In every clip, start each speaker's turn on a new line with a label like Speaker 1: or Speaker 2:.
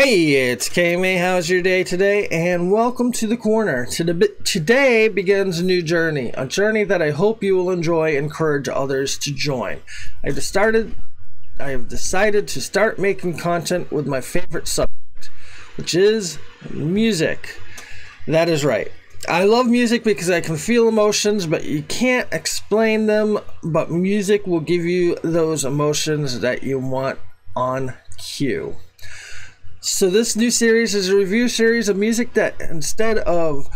Speaker 1: Hey, it's KMA. How's your day today? And welcome to the Korner. Today begins a new journey, a journey that I hope you will enjoy. Encourage others to join. I've started. I have decided to start making content with my favorite subject, which is music. That is right. I love music because I can feel emotions, but you can't explain them. But music will give you those emotions that you want on cue. So this new series is a review series of music that instead of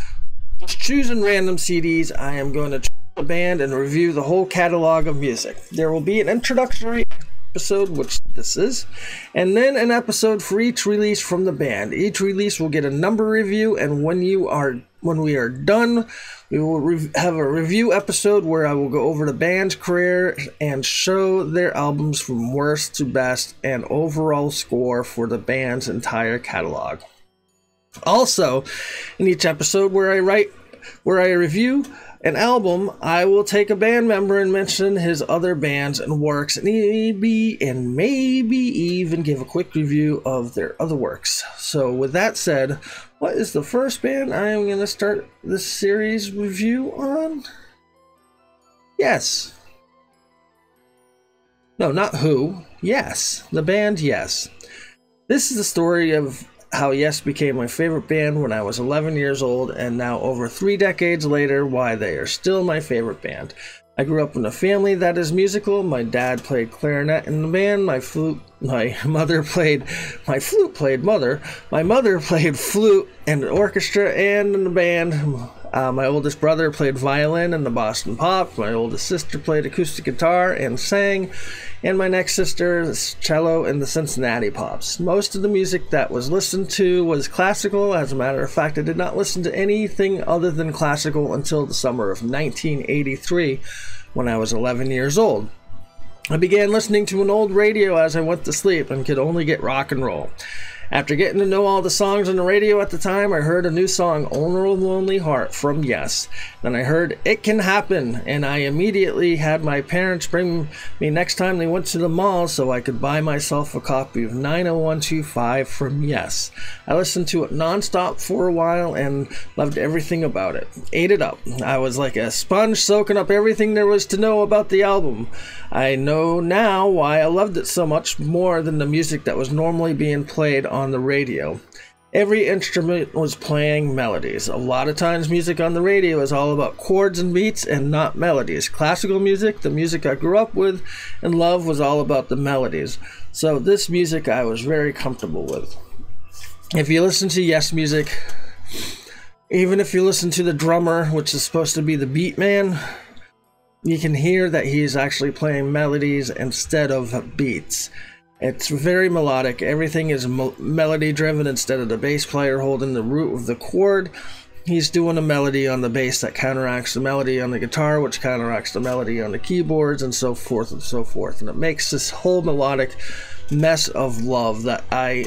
Speaker 1: just choosing random CDs, I am going to choose a band and review the whole catalog of music. There will be an introductory episode, which this is, and then an episode for each release from the band. Each release will get a number review, and when you are when we are done, we will re- have a review episode where I will go over the band's career and show their albums from worst to best and overall score for the band's entire catalog. Also, in each episode where I write where I review an album, I will take a band member and mention his other bands and works, and maybe and maybe even give a quick review of their other works. So, with that said, what is the first band I am going to start this series review on? Yes. No, not who. Yes, the band Yes. This is the story of how Yes became my favorite band when I was 11 years old, and now over three decades later, why they are still my favorite band. I grew up in a family that is musical. My dad played clarinet in the band. My flute, my mother played, my flute played mother. My mother played flute in the orchestra and in the band. Uh, my oldest brother played violin in the Boston Pop. My oldest sister played acoustic guitar and sang. And my next sister, cello in the Cincinnati Pops. Most of the music that was listened to was classical. As a matter of fact, I did not listen to anything other than classical until the summer of 1983 when I was 11 years old. I began listening to an old radio as I went to sleep and could only get rock and roll. After getting to know all the songs on the radio at the time, I heard a new song, Owner of Lonely Heart, from Yes. Then I heard It Can Happen, and I immediately had my parents bring me next time they went to the mall so I could buy myself a copy of 90125 from Yes. I listened to it nonstop for a while and loved everything about it. Ate it up. I was like a sponge soaking up everything there was to know about the album. I know now why I loved it so much more than the music that was normally being played on the radio. Every instrument was playing melodies. A lot of times, music on the radio is all about chords and beats and not melodies. Classical music, the music I grew up with and love, was all about the melodies. So, this music I was very comfortable with. If you listen to Yes music, even if you listen to the drummer, which is supposed to be the beat man, you can hear that he's actually playing melodies instead of beats. It's very melodic. Everything is mo- melody driven instead of the bass player holding the root of the chord. He's doing a melody on the bass that counteracts the melody on the guitar, which counteracts the melody on the keyboards, and so forth and so forth. And it makes this whole melodic mess of love that I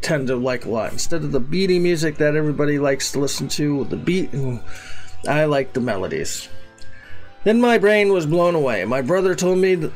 Speaker 1: tend to like a lot. Instead of the beaty music that everybody likes to listen to with the beat, I like the melodies. Then my brain was blown away. My brother told me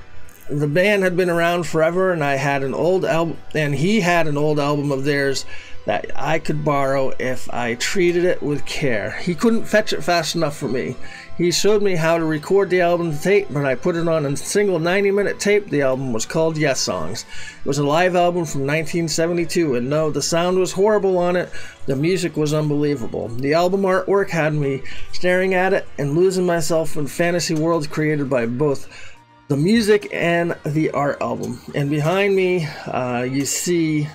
Speaker 1: the band had been around forever, and I had an old album, and he had an old album of theirs that I could borrow if I treated it with care. He couldn't fetch it fast enough for me. He showed me how to record the album tape, but I put it on a single 90 minute tape. The album was called Yessongs. It was a live album from 1972, and no, the sound was horrible on it. The music was unbelievable. The album artwork had me staring at it and losing myself in fantasy worlds created by both the music and the art album. And behind me, uh, you see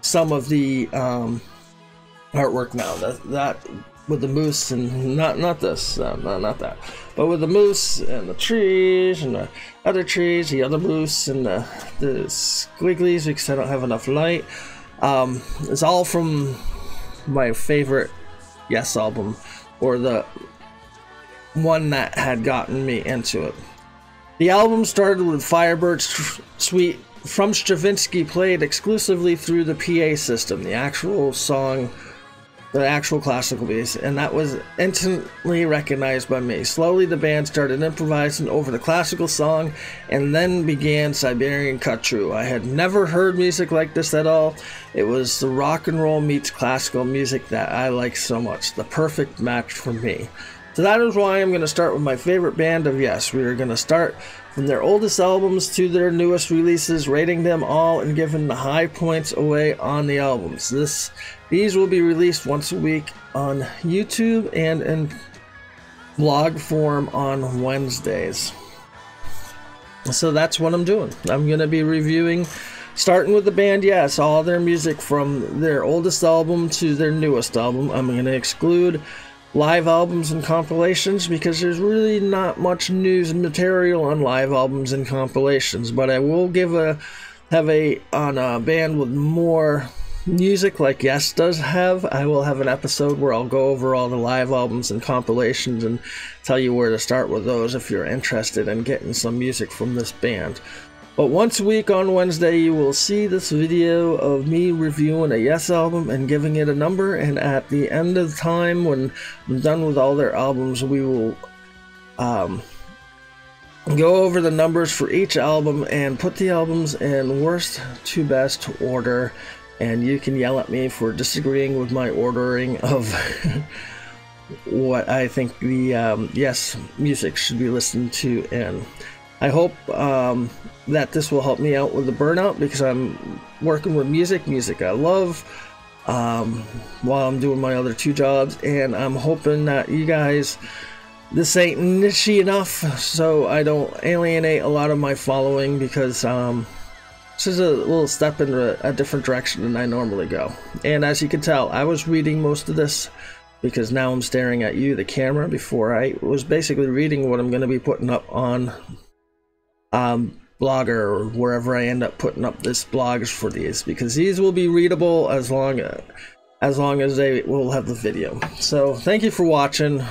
Speaker 1: some of the um, artwork now. That that with the moose and not not this, uh, not, not that, but with the moose and the trees and the other trees, the other moose and the the squigglies because I don't have enough light. Um, it's all from my favorite Yes album, or the one that had gotten me into it. The album started with Firebird Suite from Stravinsky played exclusively through the PA system. The actual song the actual classical piece, and that was instantly recognized by me. Slowly, the band started improvising over the classical song, and then began Siberian Khatru. I had never heard music like this at all. It was the rock and roll meets classical music that I like so much, the perfect match for me. So that is why I'm going to start with my favorite band of Yes. We are going to start from their oldest albums to their newest releases, rating them all and giving the high points away on the albums. This these will be released once a week on YouTube and in blog form on Wednesdays. So that's what I'm doing. I'm going to be reviewing starting with the band Yes, all their music from their oldest album to their newest album. I'm going to exclude live albums and compilations because there's really not much news and material on live albums and compilations but i will give a have a on a band with more music like yes does have i will have an episode where i'll go over all the live albums and compilations and tell you where to start with those if you're interested in getting some music from this band but once a week on Wednesday, you will see this video of me reviewing a Yes album and giving it a number. And at the end of the time, when I'm done with all their albums, we will um, go over the numbers for each album and put the albums in worst to best order. And you can yell at me for disagreeing with my ordering of what I think the um, Yes music should be listened to in. I hope um, that this will help me out with the burnout because I'm working with music, music I love, um, while I'm doing my other two jobs, and I'm hoping that you guys, this ain't niche enough, so I don't alienate a lot of my following because um, this is a little step in a, a different direction than I normally go. And as you can tell, I was reading most of this because now I'm staring at you, the camera, before I was basically reading what I'm going to be putting up on um, blogger or wherever I end up putting up this blogs for these because these will be readable as long as long as they will have the video. So thank you for watching.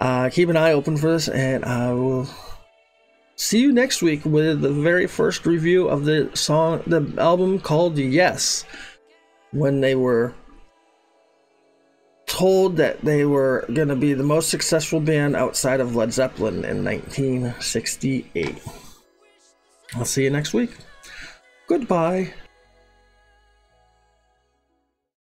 Speaker 1: Uh, keep an eye open for this, and I will see you next week with the very first review of the song, the album called Yes, when they were told that they were going to be the most successful band outside of Led Zeppelin in 1968. I'll see you next week. Goodbye.